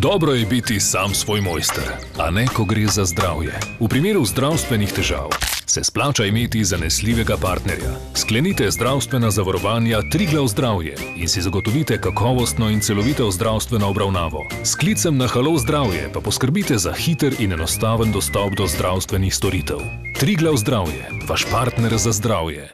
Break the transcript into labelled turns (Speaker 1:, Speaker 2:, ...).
Speaker 1: Dobro je biti sam svoj mojster, a ne ko gre za zdravje. V primeru zdravstvenih težav se splača imeti zanesljivega partnerja. Sklenite zdravstvena zavarovanja Triglav zdravje in si zagotovite kakovostno in celovito zdravstveno obravnavo. S klicem na Halo zdravje pa poskrbite za hiter in enostaven dostop do zdravstvenih storitev. Triglav zdravje, vaš partner za zdravje.